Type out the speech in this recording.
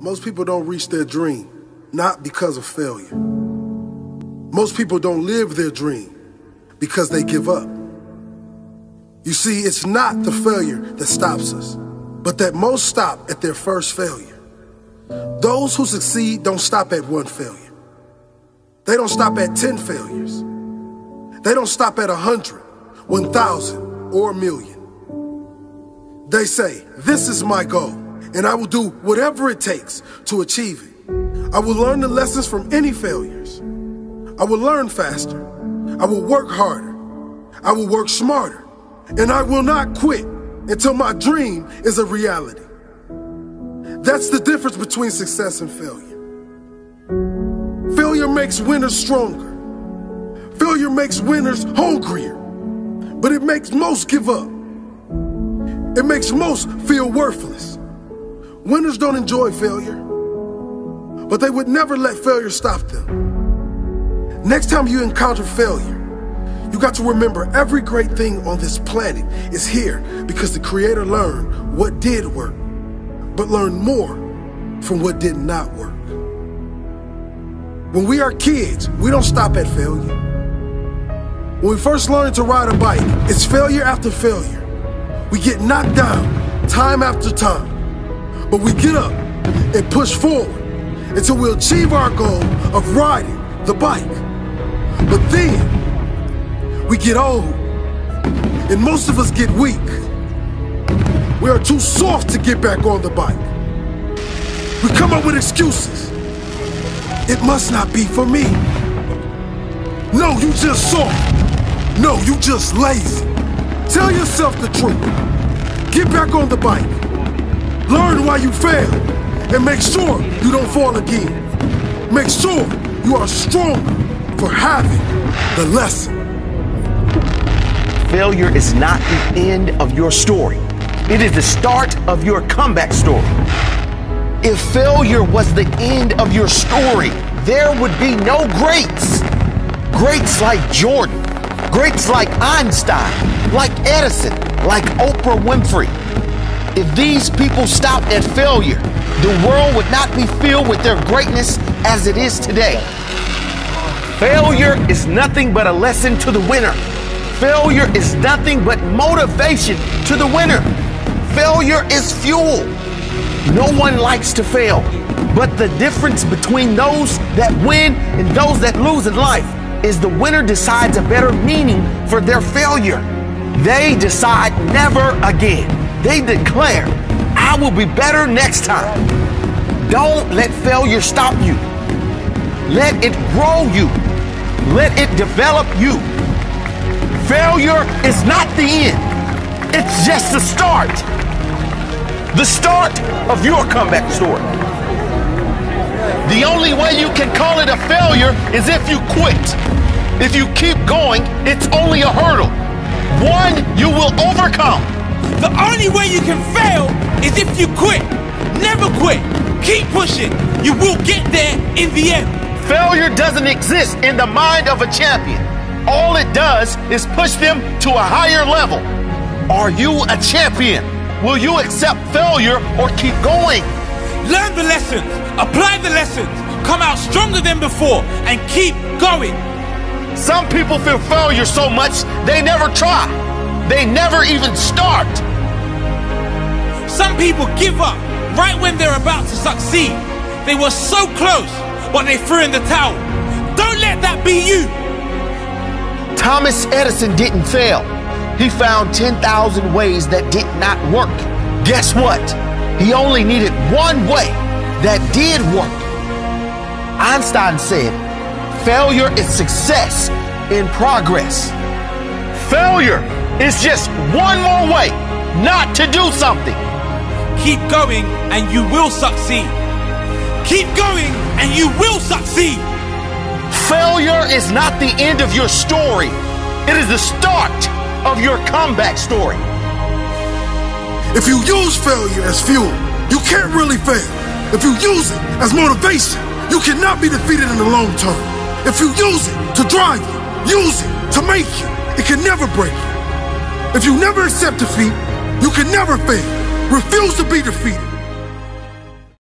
Most people don't reach their dream, not because of failure. Most people don't live their dream because they give up. You see, it's not the failure that stops us, but that most stop at their first failure. Those who succeed don't stop at one failure. They don't stop at 10 failures. They don't stop at a 100, 1,000, or a million. They say, This is my goal, and I will do whatever it takes to achieve it. I will learn the lessons from any failures. I will learn faster. I will work harder. I will work smarter. And I will not quit until my dream is a reality. That's the difference between success and failure. Failure makes winners stronger. Failure makes winners hungrier. But it makes most give up. It makes most feel worthless. Winners don't enjoy failure, but they would never let failure stop them. Next time you encounter failure, you got to remember every great thing on this planet is here because the Creator learned what did work, but learned more from what did not work. When we are kids, we don't stop at failure. When we first learn to ride a bike, it's failure after failure. We get knocked down time after time, but we get up and push forward until we achieve our goal of riding the bike. But then we get old, and most of us get weak. We are too soft to get back on the bike. We come up with excuses. It must not be for me. No, you just soft. No, you just lazy. Tell yourself the truth. Get back on the bike. Learn why you failed. And make sure you don't fall again. Make sure you are strong for having the lesson. Failure is not the end of your story. It is the start of your comeback story. If failure was the end of your story, there would be no greats. Greats like Jordan, Greats like Einstein, like Edison, like Oprah Winfrey. If these people stopped at failure, the world would not be filled with their greatness as it is today. Failure is nothing but a lesson to the winner. Failure is nothing but motivation to the winner. Failure is fuel. No one likes to fail, but the difference between those that win and those that lose in life is the winner decides a better meaning for their failure. They decide never again. They declare, I will be better next time. Don't let failure stop you. Let it grow you. Let it develop you. Failure is not the end. It's just the start. The start of your comeback story. The only way you can call it a failure is if you quit. If you keep going, it's only a hurdle. One you will overcome. The only way you can fail is if you quit. Never quit. Keep pushing. You will get there in the end. Failure doesn't exist in the mind of a champion. All it does is push them to a higher level. Are you a champion? Will you accept failure or keep going? Learn the lessons, apply the lessons, come out stronger than before, and keep going. Some people fear failure so much they never try. They never even start. Some people give up right when they're about to succeed. They were so close, but they threw in the towel. Don't let that be you. Thomas Edison didn't fail. He found 10,000 ways that did not work. Guess what? He only needed one way that did work. Einstein said, failure is success in progress. Failure is just one more way not to do something. Keep going and you will succeed. Keep going and you will succeed. Failure is not the end of your story. It is the start of your comeback story. If you use failure as fuel, you can't really fail. If you use it as motivation, you cannot be defeated in the long term. If you use it to drive you, use it to make you, it can never break you. If you never accept defeat, you can never fail. Refuse to be defeated.